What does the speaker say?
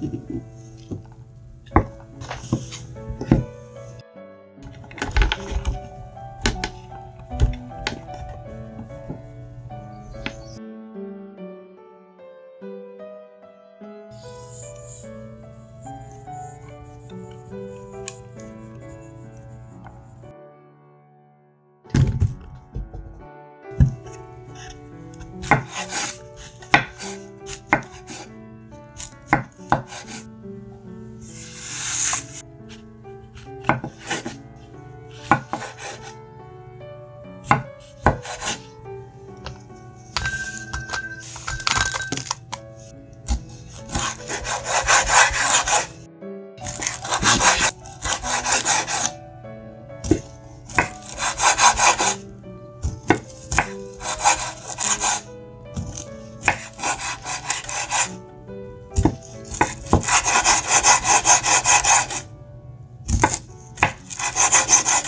thank